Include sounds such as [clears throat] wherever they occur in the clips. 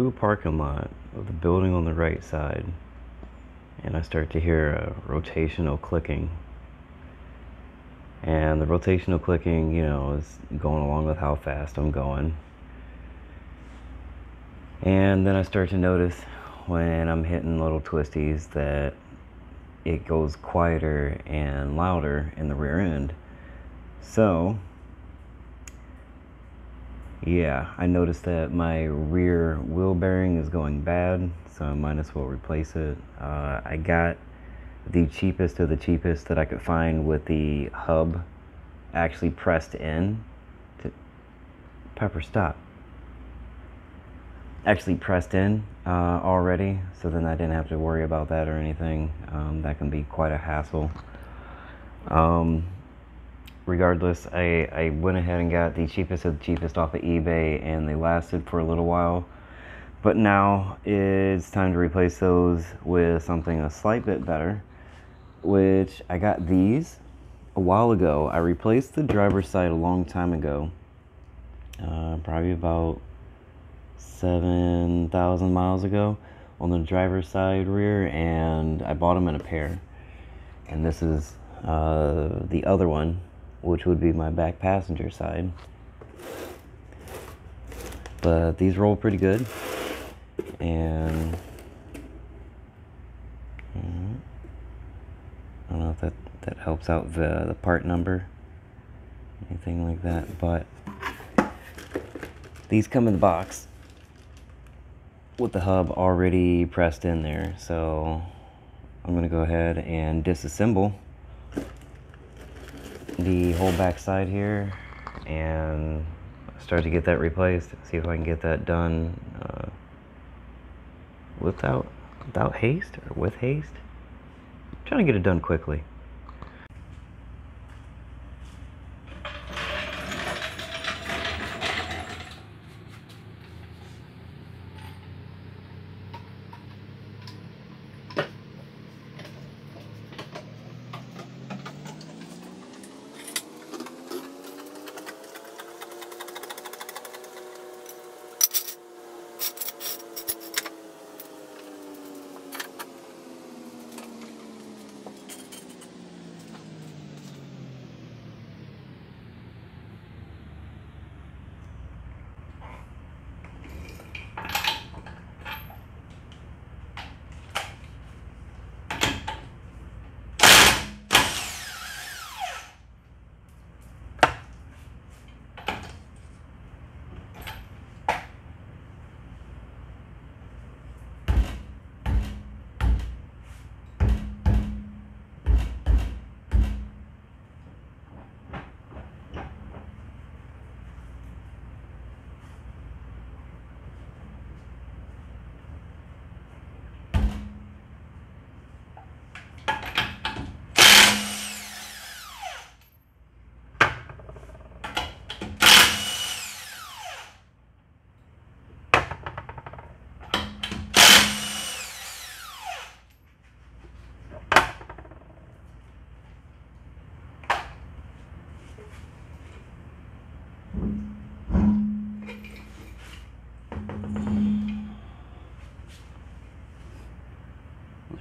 Through a parking lot of the building on the right side, and I start to hear a rotational clicking. And the rotational clicking, you know, is going along with how fast I'm going. And then I start to notice when I'm hitting little twisties that it goes quieter and louder in the rear end. So, yeah, I noticed that my rear wheel bearing is going bad, so I might as well replace it. Uh, I got the cheapest of the cheapest that I could find with the hub actually pressed in. To, Pepper, stop. Actually pressed in uh, already, so then I didn't have to worry about that or anything. Um, that can be quite a hassle. Um, regardless, I, I went ahead and got the cheapest of the cheapest off of eBay, and they lasted for a little while. But now it's time to replace those with something a slight bit better, which I got these a while ago. I replaced the driver's side a long time ago, uh, probably about 7,000 miles ago on the driver's side rear, and I bought them in a pair. And this is uh, the other one which would be my back passenger side. But these roll pretty good. And mm, I don't know if that, that helps out the, the part number, anything like that. But these come in the box with the hub already pressed in there. So I'm going to go ahead and disassemble the whole back side here and start to get that replaced. See if I can get that done uh, without without haste or with haste. I'm trying to get it done quickly.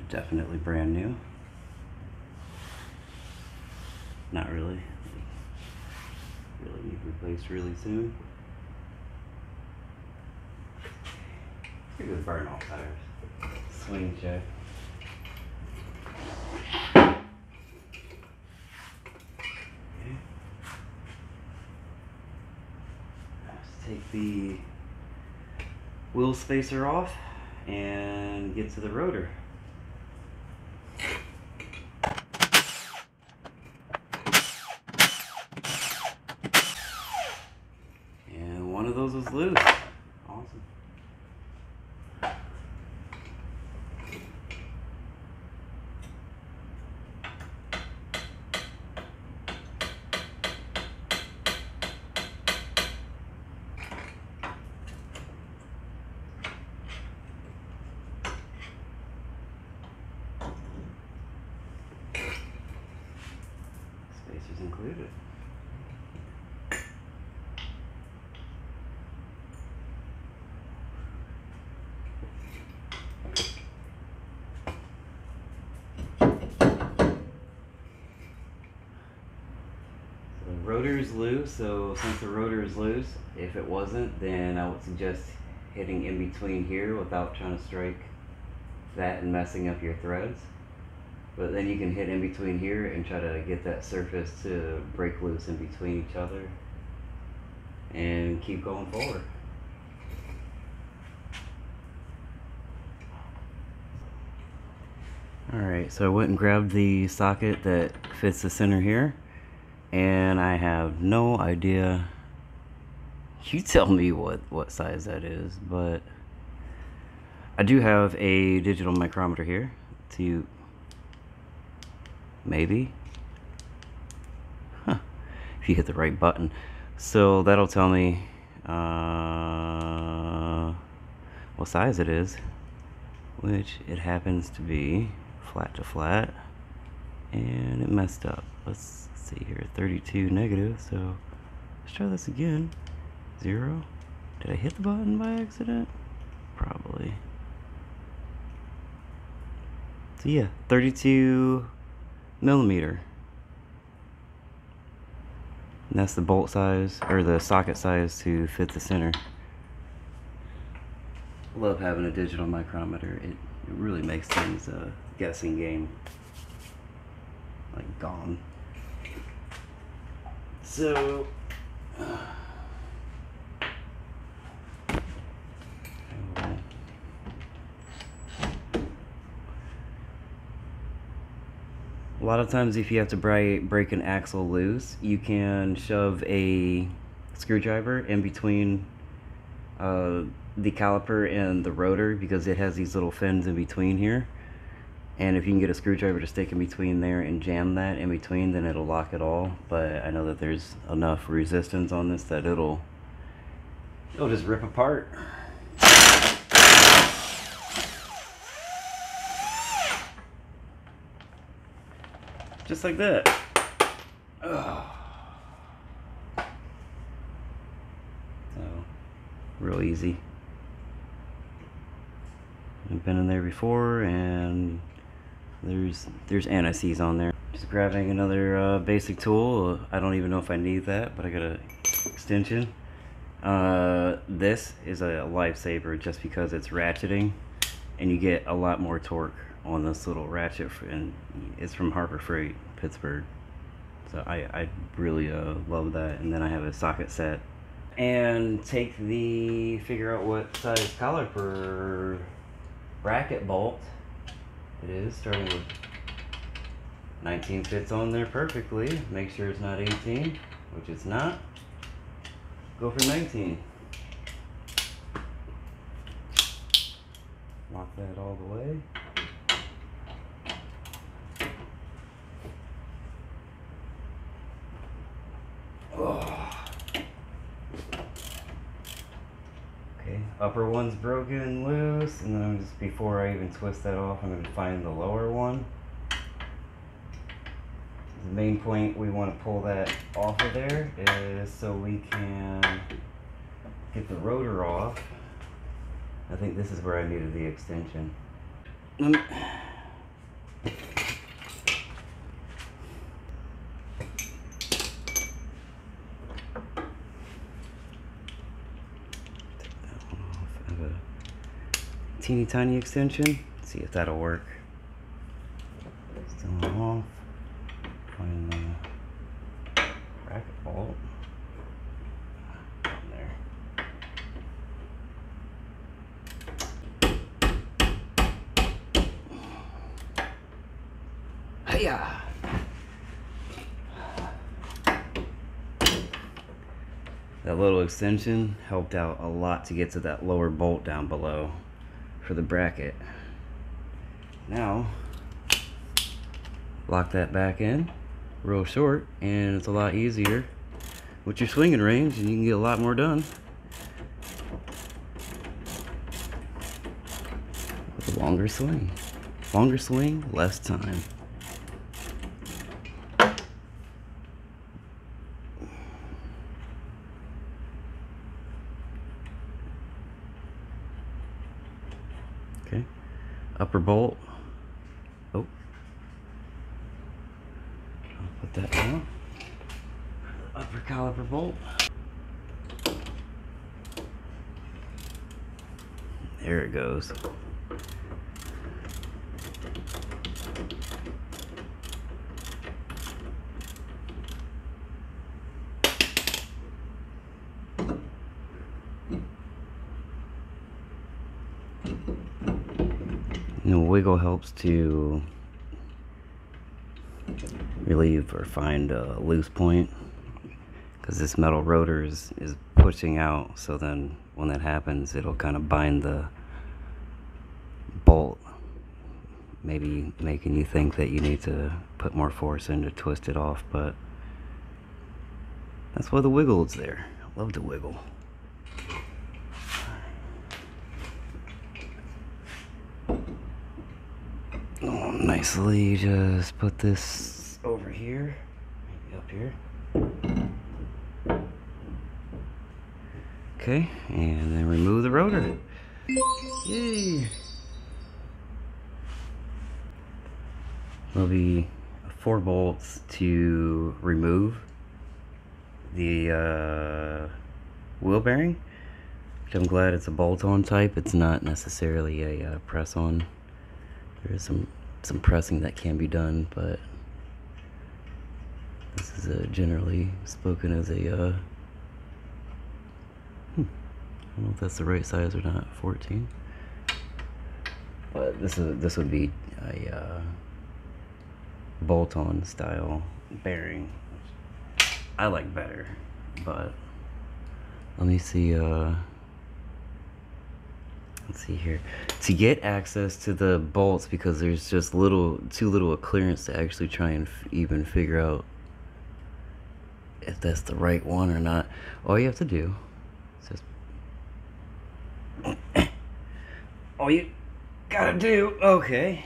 Definitely brand new. Not really. Really need replaced really soon. Pretty good burn off tires. Swing check. Let's take the wheel spacer off and get to the rotor. And one of those was loose. Awesome. Spacers included. Rotor is loose, so since the rotor is loose, if it wasn't, then I would suggest hitting in between here without trying to strike that and messing up your threads. But then you can hit in between here and try to get that surface to break loose in between each other and keep going forward. Alright, so I went and grabbed the socket that fits the center here and I have no idea. You tell me what what size that is but I do have a digital micrometer here to maybe. Huh, if you hit the right button. So that'll tell me uh, what size it is which it happens to be flat to flat. And it messed up. Let's see here 32 negative so let's try this again. Zero? Did I hit the button by accident? Probably. So yeah 32 millimeter. And that's the bolt size or the socket size to fit the center. Love having a digital micrometer. It, it really makes things a guessing game. Like gone so, a lot of times if you have to break, break an axle loose, you can shove a screwdriver in between uh, the caliper and the rotor because it has these little fins in between here and if you can get a screwdriver to stick in between there and jam that in between then it'll lock it all. But I know that there's enough resistance on this that it'll it'll just rip apart. Just like that. So real easy. I've been in there before and there's there's anti-seize on there. Just grabbing another uh, basic tool. I don't even know if I need that, but I got a extension. Uh, this is a lifesaver just because it's ratcheting and you get a lot more torque on this little ratchet and it's from Harbor Freight, Pittsburgh. So I, I really uh, love that. And then I have a socket set. And take the, figure out what size caliper bracket bolt it is, starting with 19 fits on there perfectly. Make sure it's not 18, which it's not. Go for 19. Lock that all the way. Upper one's broken loose and then I'm just before I even twist that off I'm going to find the lower one. The main point we want to pull that off of there is so we can get the rotor off. I think this is where I needed the extension teeny tiny extension. Let's see if that'll work. Still off. Find the bracket bolt. there. Hiya! That little extension helped out a lot to get to that lower bolt down below for the bracket. Now, lock that back in real short and it's a lot easier with your swinging range and you can get a lot more done with a longer swing. Longer swing, less time. Okay. Upper bolt. Oh. I'll put that down. Upper caliper bolt. There it goes. You know, wiggle helps to relieve or find a loose point because this metal rotor is, is pushing out so then when that happens it'll kind of bind the bolt maybe making you think that you need to put more force in to twist it off but that's why the wiggle is there. I love to wiggle. Oh, nicely just put this over here maybe up here Okay, and then remove the rotor. Yay! There'll be four bolts to remove the uh, wheel bearing, I'm glad it's a bolt-on type. It's not necessarily a uh, press-on. There is some some pressing that can be done, but this is uh, generally spoken as a uh, don't know if that's the right size or not. 14. But this is this would be a uh, bolt-on style bearing. I like better, but let me see. Uh, let's see here. To get access to the bolts, because there's just little, too little a clearance to actually try and even figure out if that's the right one or not. All you have to do [coughs] all you gotta do, okay.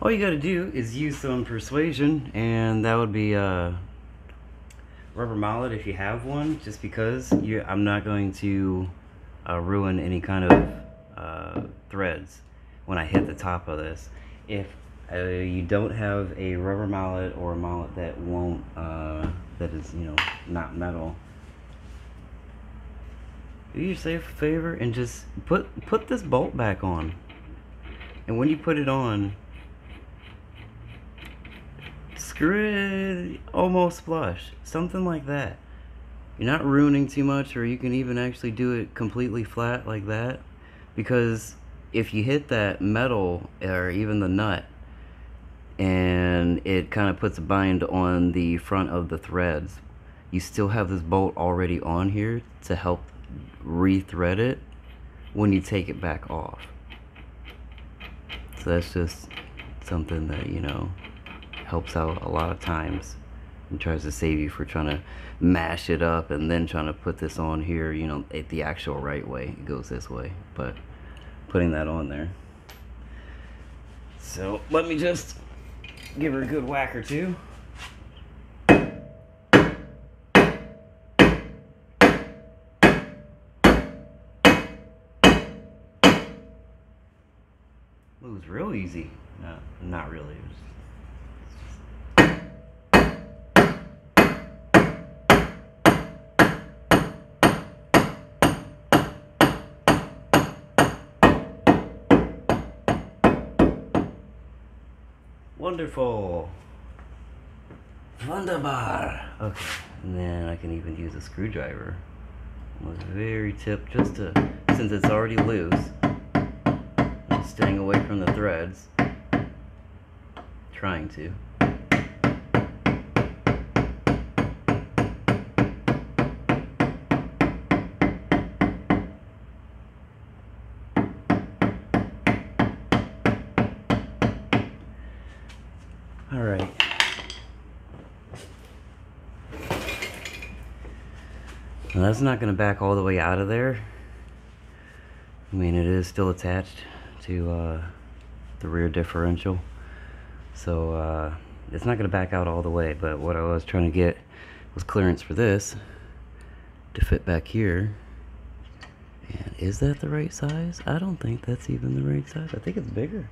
All you gotta do is use some persuasion, and that would be a uh, rubber mallet if you have one, just because you, I'm not going to uh, ruin any kind of uh, threads when I hit the top of this. If uh, you don't have a rubber mallet or a mallet that won't, uh, that is, you know, not metal, do yourself a favor and just put put this bolt back on. And when you put it on, screw it almost flush. Something like that. You're not ruining too much or you can even actually do it completely flat like that. Because if you hit that metal or even the nut and it kind of puts a bind on the front of the threads, you still have this bolt already on here to help rethread it when you take it back off. So that's just something that, you know, helps out a lot of times and tries to save you for trying to mash it up and then trying to put this on here, you know, at the actual right way. It goes this way, but putting that on there. So let me just give her a good whack or two. Was real easy. No, not really. Wonderful. Wunderbar. Okay, and then I can even use a screwdriver. Was very tip just to, since it's already loose, staying away from the threads. Trying to. All right. Now that's not going to back all the way out of there. I mean, it is still attached to uh, the rear differential. So uh, it's not going to back out all the way, but what I was trying to get was clearance for this to fit back here. And is that the right size? I don't think that's even the right size. I think it's bigger.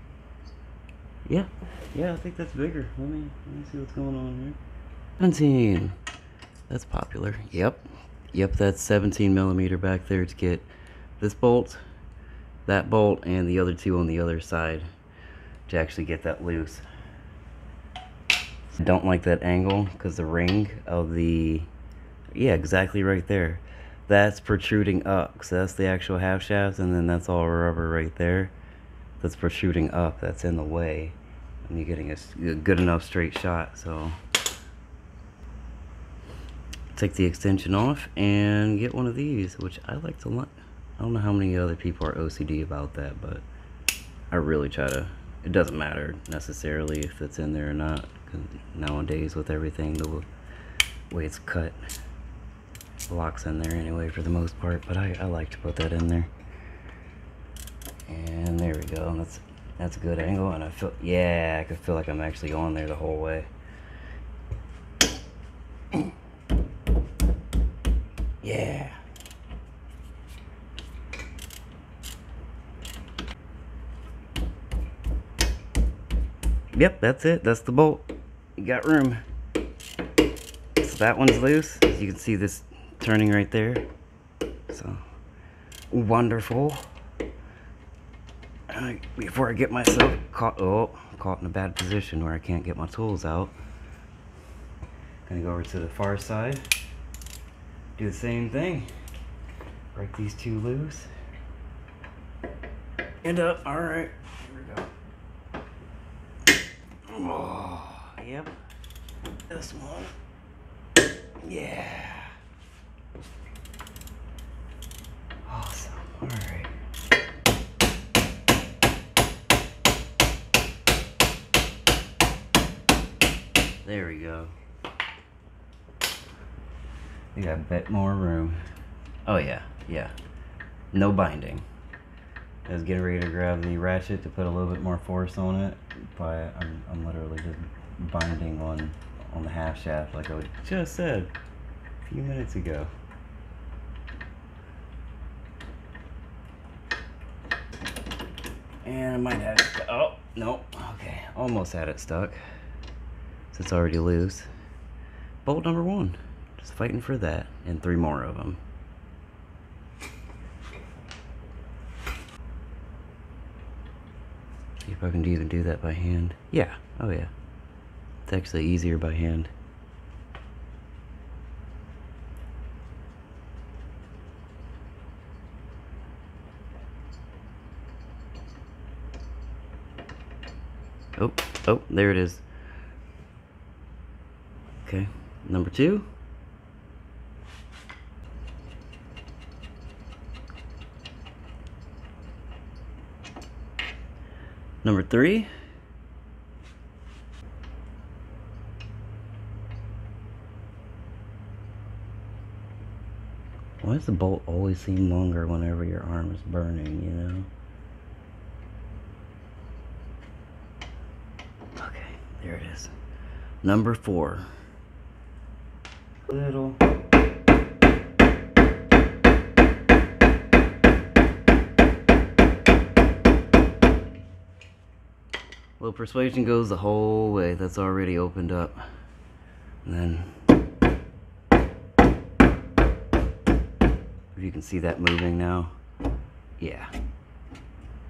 Yeah, yeah, I think that's bigger. Let me let me see what's going on here. 17. That's popular. Yep. Yep, that's 17 millimeter back there to get this bolt, that bolt, and the other two on the other side to actually get that loose. I Don't like that angle because the ring of the, yeah, exactly right there. That's protruding up. So that's the actual half shaft, and then that's all rubber right there. That's protruding up. That's in the way. And you're getting a good enough straight shot. So take the extension off and get one of these, which I like to like. I don't know how many other people are OCD about that, but I really try to. It doesn't matter necessarily if it's in there or not. Nowadays, with everything, the way it's cut, locks in there anyway for the most part. But I, I like to put that in there. And there we go. That's that's a good angle, and I feel yeah, I can feel like I'm actually on there the whole way. Yeah. Yep, that's it. That's the bolt. You got room. So that one's loose. As you can see this turning right there. So, wonderful. Before I get myself caught, oh, caught in a bad position where I can't get my tools out. Gonna go over to the far side do the same thing. Break these two loose. End up, all right. Oh, yep, this one. Yeah. Awesome, all right. There we go. We got a bit more room. Oh yeah, yeah. No binding. I was getting ready to grab the ratchet to put a little bit more force on it, but I'm, I'm literally just binding on, on the half shaft like I just said a few minutes ago. And I might have it, oh, no, okay, almost had it stuck. So it's already loose. Bolt number one. Just fighting for that and three more of them. See I can even do that by hand. Yeah, oh yeah. It's actually easier by hand. Oh, oh, there it is. Okay, number two. Number three. Why does the bolt always seem longer whenever your arm is burning, you know? Okay, there it is. Number four. Little persuasion goes the whole way. That's already opened up. And then, if you can see that moving now, yeah.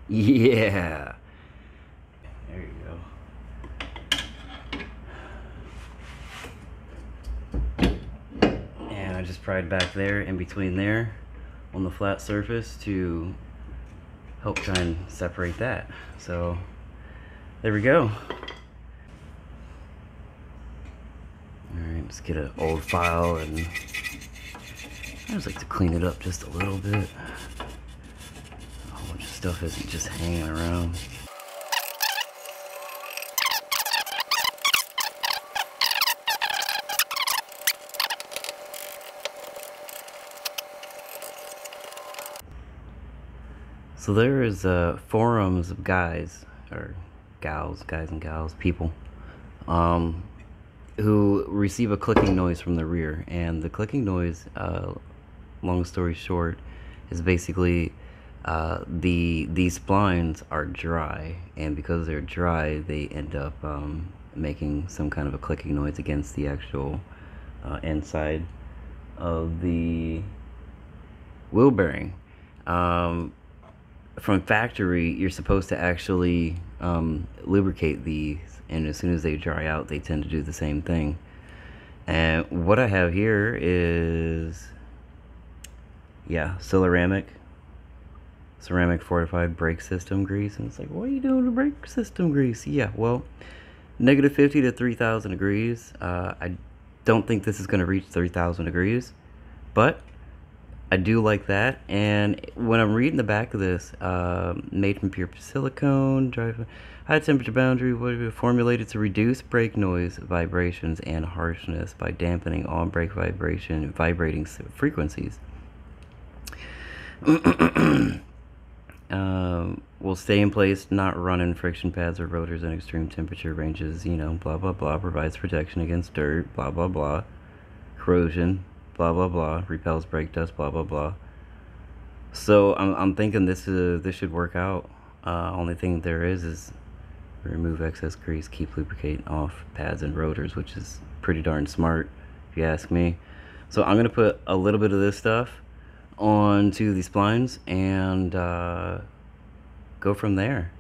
Yeah. There you go. And I just pried back there in between there on the flat surface to help try and separate that. So there we go. Alright, let's get an old file and I just like to clean it up just a little bit. A whole bunch of stuff isn't just hanging around. So there is uh, forums of guys, or gals, guys and gals, people, um, who receive a clicking noise from the rear. And the clicking noise, uh, long story short, is basically uh, the these splines are dry, and because they're dry, they end up um, making some kind of a clicking noise against the actual uh, inside of the wheel bearing. Um, from factory, you're supposed to actually um, lubricate these, and as soon as they dry out, they tend to do the same thing. And what I have here is, yeah, ceramic, ceramic fortified brake system grease. And it's like, what are you doing to brake system grease? Yeah, well, negative 50 to 3,000 degrees. Uh, I don't think this is going to reach 3,000 degrees, but I do like that. And when I'm reading the back of this, uh, made from pure silicone, high temperature boundary, formulated to reduce brake noise, vibrations, and harshness by dampening on brake vibration, vibrating frequencies. [coughs] um, will stay in place, not run in friction pads or rotors in extreme temperature ranges, you know, blah, blah, blah, provides protection against dirt, blah, blah, blah, corrosion, blah, blah, blah, repels brake dust, blah, blah, blah. So I'm, I'm thinking this is, this should work out. Uh, only thing there is is remove excess grease, keep lubricate off pads and rotors, which is pretty darn smart, if you ask me. So I'm to put a little bit of this stuff onto these splines and uh, go from there.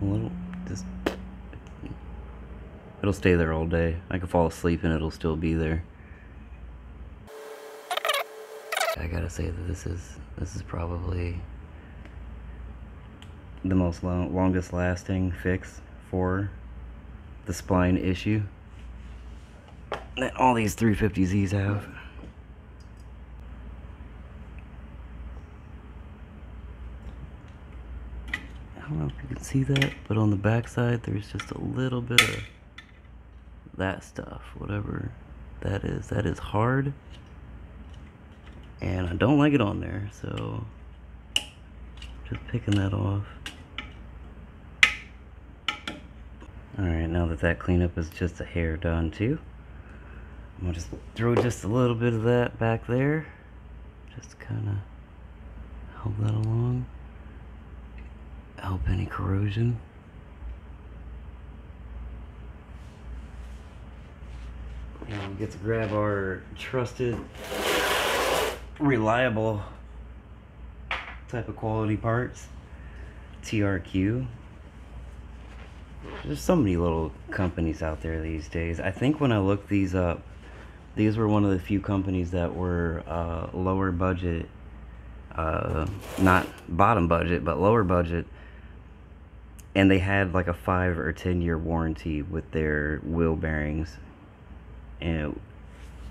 A little, just, it'll stay there all day. I can fall asleep and it'll still be there. I gotta say that this is, this is probably the most long, longest lasting fix for the spline issue that all these 350Zs have. I don't know if you can see that, but on the back side there's just a little bit of that stuff, whatever that is. That is hard, and I don't like it on there, so just picking that off. Alright, now that that cleanup is just a hair done too, I'm going to just throw just a little bit of that back there. Just kind of help that along. Help any corrosion. And we get to grab our trusted, reliable type of quality parts. TRQ there's so many little companies out there these days. I think when I looked these up, these were one of the few companies that were uh, lower budget, uh, not bottom budget, but lower budget. And they had like a five or ten year warranty with their wheel bearings. And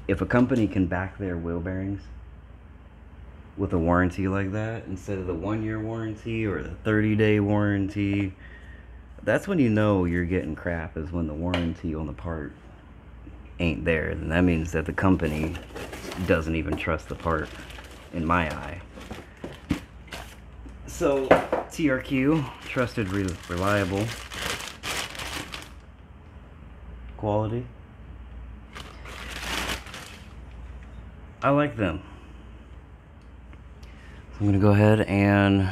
if a company can back their wheel bearings with a warranty like that, instead of the one year warranty or the 30 day warranty, that's when you know you're getting crap is when the warranty on the part ain't there then that means that the company doesn't even trust the part in my eye so TRQ trusted re reliable quality I like them so I'm gonna go ahead and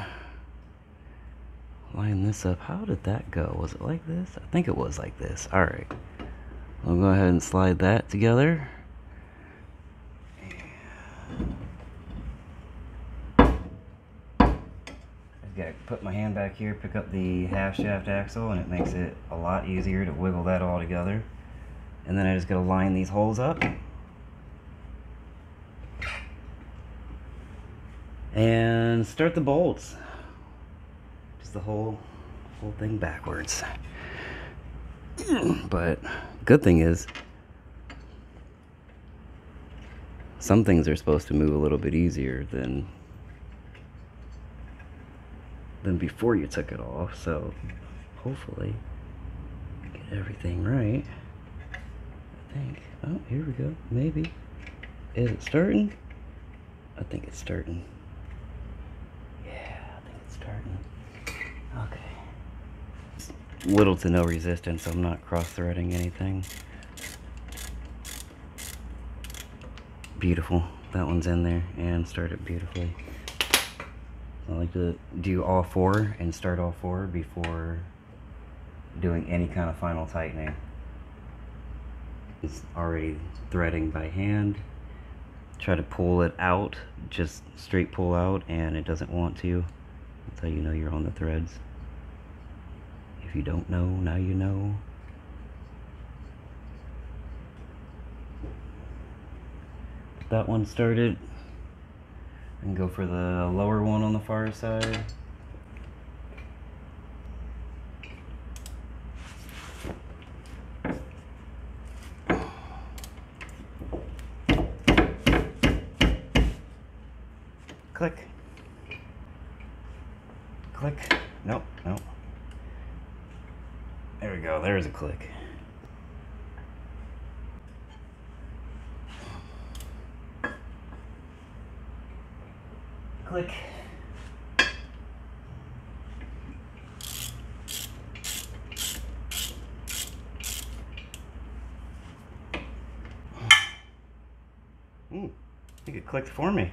line this up. How did that go? Was it like this? I think it was like this. All right. I'll go ahead and slide that together. I've got to put my hand back here, pick up the half shaft axle, and it makes it a lot easier to wiggle that all together. And then I just got to line these holes up. And start the bolts Just the whole whole thing backwards. [clears throat] But good thing is some things are supposed to move a little bit easier than than before you took it off. So hopefully get everything right. I think. Oh, here we go. Maybe. Is it starting? I think it's starting. Yeah, I think it's starting. Okay. Little to no resistance, I'm not cross-threading anything. beautiful. That one's in there and started beautifully. I like to do all four and start all four before doing any kind of final tightening. It's already threading by hand. Try to pull it out, just straight pull out, and it doesn't want to. That's how you know you're on the threads. If you don't know, now you know. That one started. And go for the lower one on the far side. Click. Click. Nope, nope. There we go, there's a click. Click. Hmm, I think it clicked for me.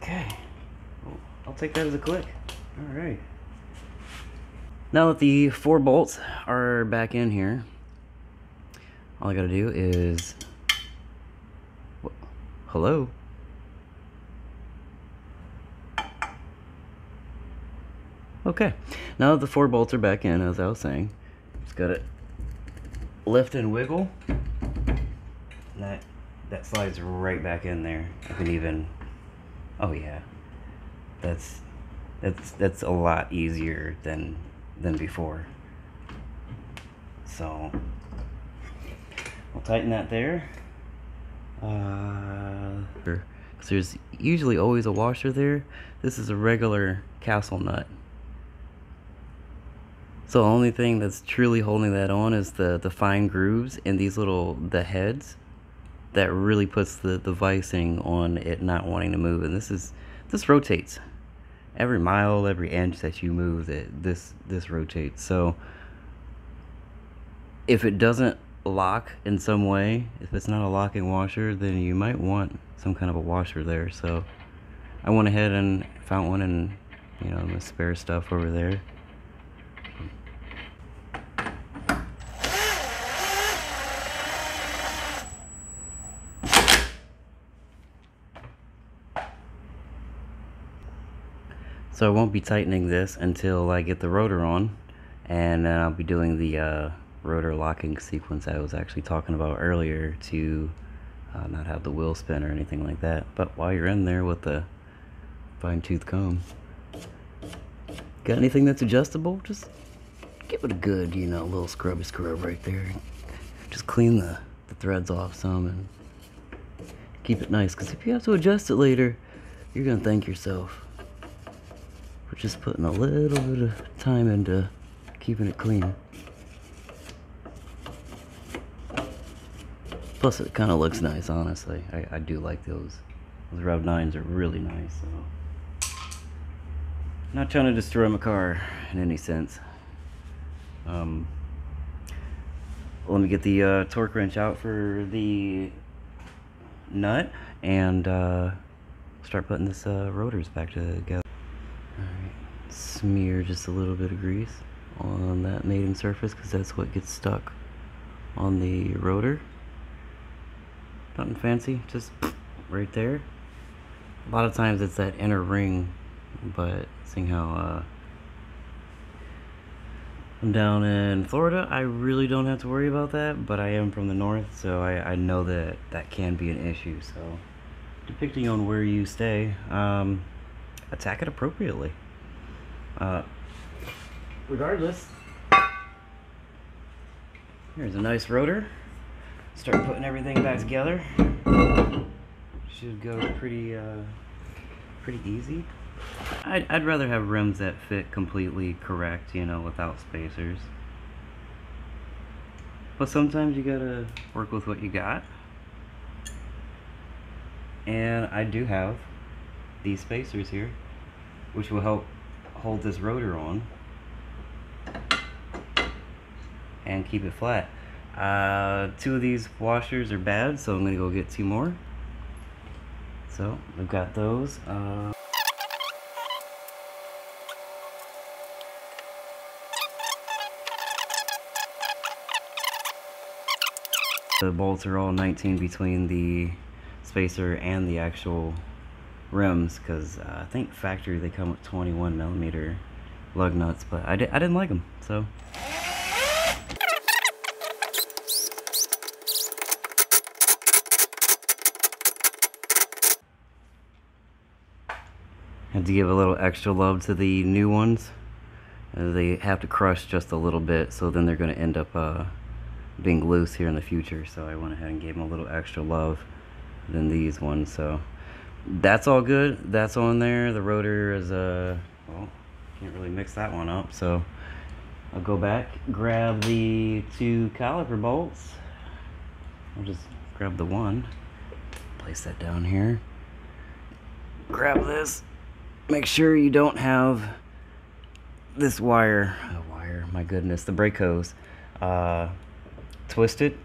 Okay. I'll take that as a click. All right. Now that the four bolts are back in here, all I gotta do is, hello? Okay, now the four bolts are back in, as I was saying, just got it lift and wiggle. And that, that slides right back in there. I can even, oh yeah, that's, that's, that's a lot easier than, than before. So, I'll tighten that there. Uh, there's usually always a washer there. This is a regular castle nut. So the only thing that's truly holding that on is the, the fine grooves and these little, the heads that really puts the, the vicing on it not wanting to move. And this is, this rotates. Every mile, every inch that you move, that this, this rotates. So if it doesn't lock in some way, if it's not a locking washer, then you might want some kind of a washer there. So I went ahead and found one and, you know, the spare stuff over there. So I won't be tightening this until I get the rotor on and then I'll be doing the uh, rotor locking sequence I was actually talking about earlier to uh, not have the wheel spin or anything like that. But while you're in there with the fine tooth comb, got anything that's adjustable? Just give it a good, you know, little scrubby scrub right there. Just clean the, the threads off some and keep it nice. Because if you have to adjust it later, you're going to thank yourself for just putting a little bit of time into keeping it clean. Plus, it kind of looks nice, honestly. I, I do like those. Those Rev 9s are really nice, so. Not trying to destroy my car in any sense. Um, let me get the uh, torque wrench out for the nut and uh, start putting this uh, rotors back together. Smear just a little bit of grease on that mating surface because that's what gets stuck on the rotor. Nothing fancy, just right there. A lot of times it's that inner ring, but seeing how uh, I'm down in Florida, I really don't have to worry about that, but I am from the north, so I, I know that that can be an issue. So, depending on where you stay, um, attack it appropriately. Uh, regardless, here's a nice rotor. Start putting everything back together. Should go pretty, uh, pretty easy. I'd, I'd rather have rims that fit completely correct, you know, without spacers. But sometimes you gotta work with what you got. And I do have these spacers here, which will help hold this rotor on and keep it flat. Uh, two of these washers are bad, so I'm gonna go get two more. So we've got those. Uh, the bolts are all 19 between the spacer and the actual rims because uh, I think factory they come with 21 millimeter lug nuts, but I, di I didn't like them, so. Had to give a little extra love to the new ones. They have to crush just a little bit, so then they're going to end up uh, being loose here in the future. So I went ahead and gave them a little extra love than these ones. So that's all good. That's on there. The rotor is a uh, well, can't really mix that one up. So I'll go back, grab the two caliper bolts. I'll just grab the one, place that down here. Grab this. Make sure you don't have this wire, oh, wire, my goodness, the brake hose, uh, twisted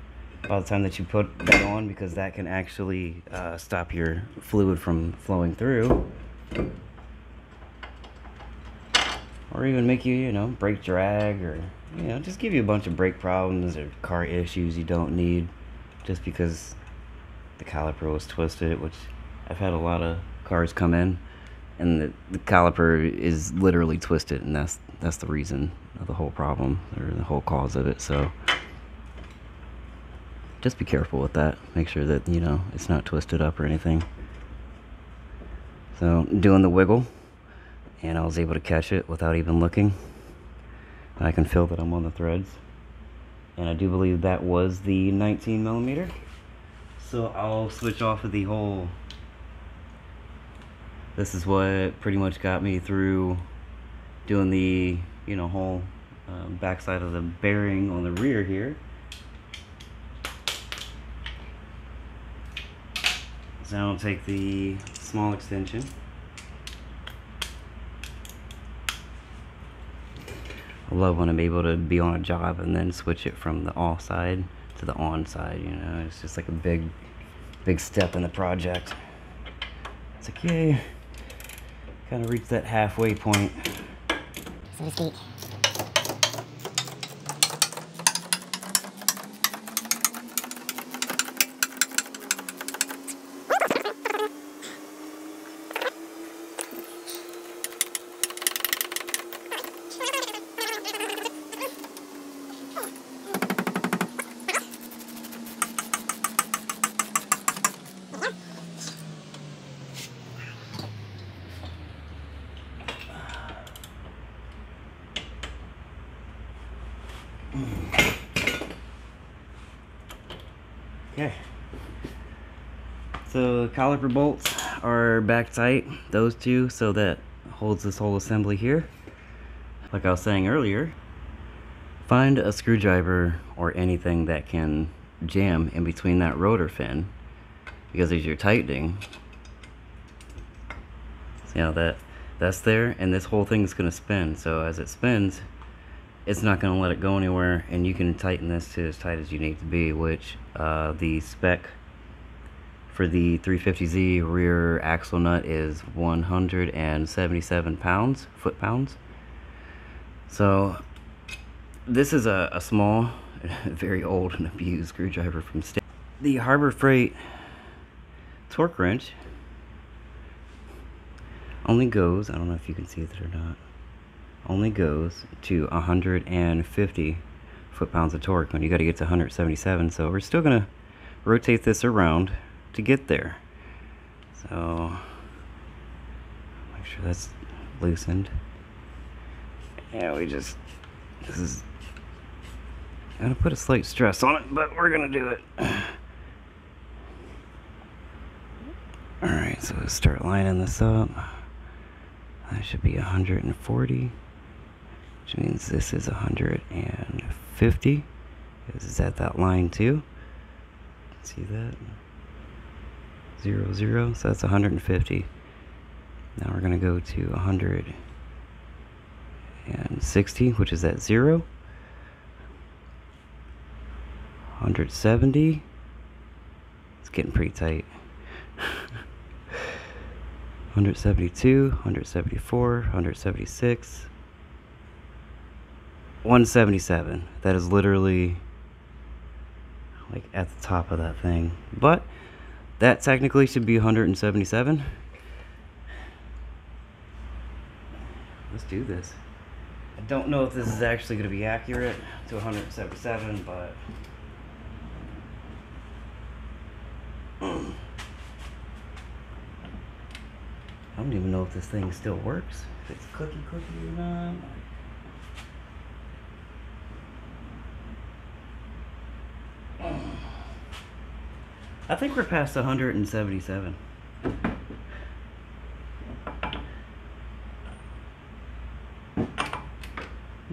by the time that you put that on because that can actually uh, stop your fluid from flowing through. Or even make you you know brake drag or you know just give you a bunch of brake problems or car issues you don't need just because the caliper was twisted which I've had a lot of cars come in and the, the caliper is literally twisted and that's that's the reason of the whole problem or the whole cause of it. So just be careful with that. Make sure that, you know, it's not twisted up or anything. So, doing the wiggle, and I was able to catch it without even looking. I can feel that I'm on the threads. And I do believe that was the 19 millimeter. So I'll switch off of the whole. This is what pretty much got me through doing the, you know, whole uh, backside of the bearing on the rear here. So now I'll take the small extension. I love when I'm able to be on a job and then switch it from the off side to the on side, you know, it's just like a big, big step in the project. It's like, yay, kind of reached that halfway point. So to speak. Okay. Bolts are back tight, those two, so that holds this whole assembly here. Like I was saying earlier, find a screwdriver or anything that can jam in between that rotor fin because as you're tightening, see how that that's there and this whole thing is going to spin so as it spins it's not going to let it go anywhere and you can tighten this to as tight as you need to be which uh, the spec for the 350Z rear axle nut is 177 pounds foot pounds so this is a, a small [laughs] very old and abused screwdriver from State. the Harbor Freight torque wrench only goes I don't know if you can see it or not only goes to 150 foot-pounds of torque when you got to get to 177 so we're still gonna rotate this around to get there. So make sure that's loosened. Yeah we just this is I'm gonna put a slight stress on it but we're gonna do it. [sighs] All right so let's start lining this up. That should be 140 which means this is 150 this is at that line too? See that zero zero so that's 150 now we're going to go to 160 which is at zero 170. It's getting pretty tight. [laughs] 172, 174, 176, 177. That is literally like at the top of that thing. But that technically should be 177. Let's do this. I don't know if this is actually going to be accurate to 177, but I don't even know if this thing still works. If it's cookie cookie or not. I think we're past 177.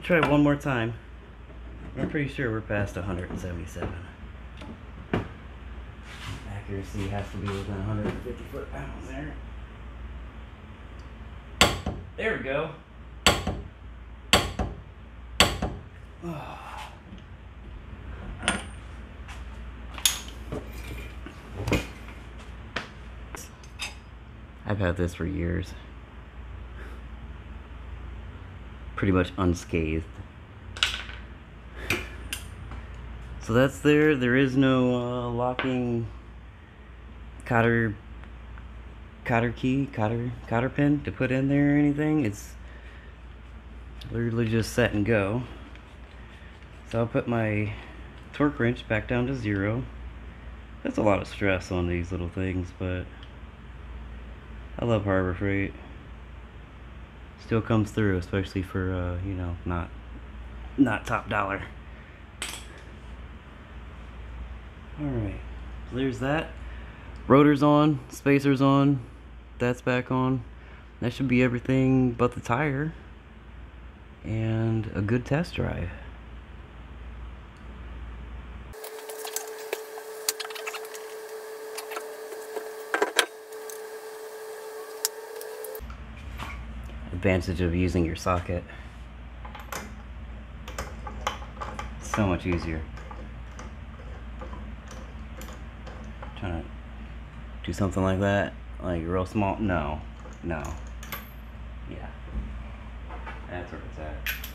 try it one more time. I'm pretty sure we're past 177. Accuracy has to be within 150 foot pounds there. There we go. [sighs] Oh. I've had this for years. Pretty much unscathed. So that's there. There is no uh, locking cotter cotter key, cotter, cotter pin to put in there or anything. It's literally just set and go. So I'll put my torque wrench back down to zero. That's a lot of stress on these little things, but I love Harbor Freight. Still comes through, especially for, uh, you know, not, not top dollar. Alright, so there's that. Rotor's on, spacer's on, that's back on. That should be everything but the tire. And a good test drive. Advantage of using your socket. So much easier. Trying to do something like that. Like real small? No. No. Yeah. That's where it's at.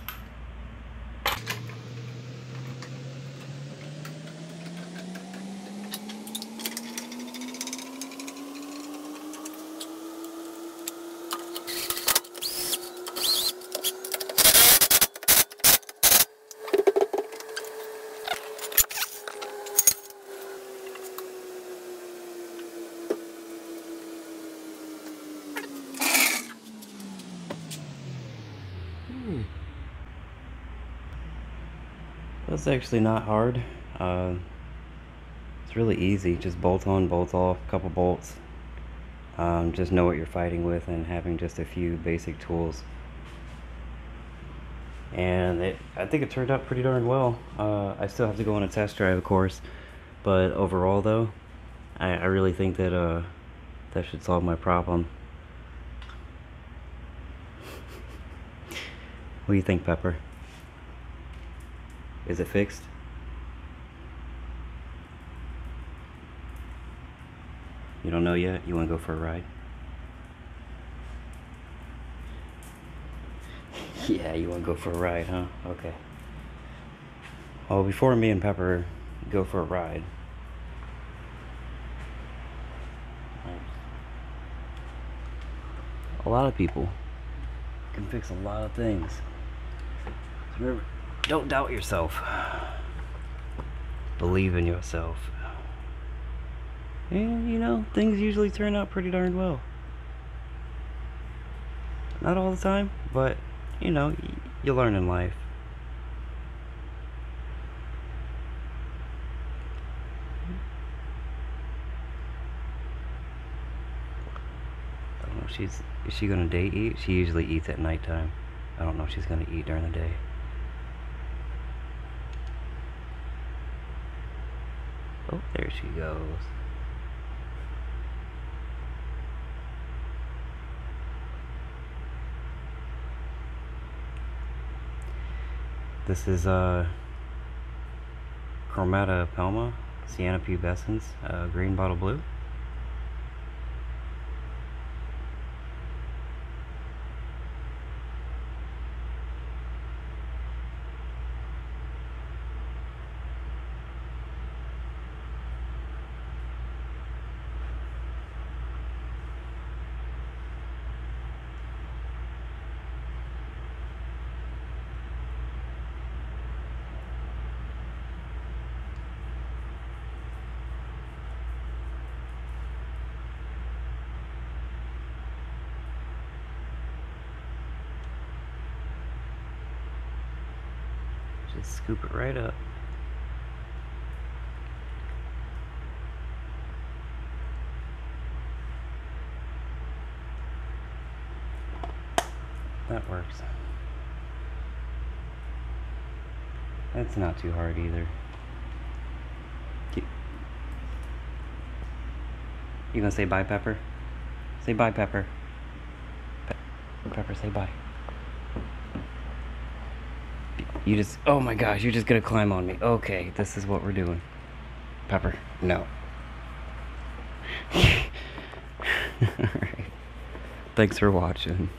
That's actually not hard. Uh, it's really easy. Just bolt on, bolt off, couple bolts. Um, just know what you're fighting with and having just a few basic tools. And it, I think it turned out pretty darn well. Uh, I still have to go on a test drive, of course. But overall, though, I, I really think that uh, that should solve my problem. [laughs] what do you think, Pepper? Is it fixed? You don't know yet? You want to go for a ride? [laughs] yeah, you want to go for a ride, huh? Okay. Well, before me and Pepper go for a ride, a lot of people can fix a lot of things. So remember, don't doubt yourself. Believe in yourself. And, you know, things usually turn out pretty darn well. Not all the time, but, you know, you learn in life. I don't know she's, is she gonna day eat? She usually eats at nighttime. I don't know if she's gonna eat during the day. Oh, there she goes. This is uh Chromatopelma, Sienna pubescens, uh, green bottle blue. Just scoop it right up. That works. That's not too hard either. You gonna say bye, Pepper? Say bye, Pepper. Pe Pepper, say bye. You just, oh my gosh, you're just gonna climb on me. Okay, this is what we're doing. Pepper, no. [laughs] Alright. Thanks for watching.